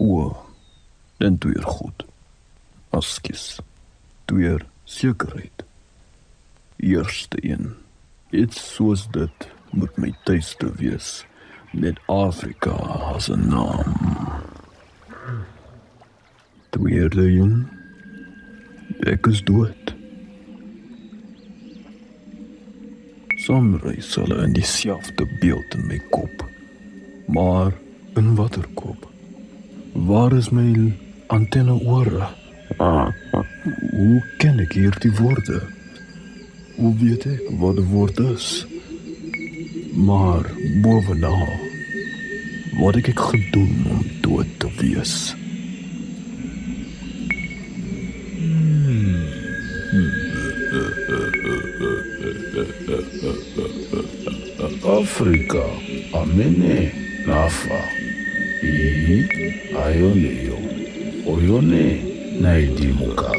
O, dan tweeër goed. Askies. Tweeër sekerheid. Eerste een. Iets soos dit moet my tuiste wees met Afrika as 'n naam. Tweede een. Ek is dood. Sommige sal in dieselfde beeld in my kop. Maar in watter kop? Waar is my antenne ore? Hoe ken ek hierdie woorde? Hoe weet ek wat die woord is? Maar bovenal, wat het ek gedoen om dood te wees? Afrika amene nafa Ih, ayo ne yo. Oyo ne na idi muka.